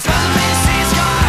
Time is gone.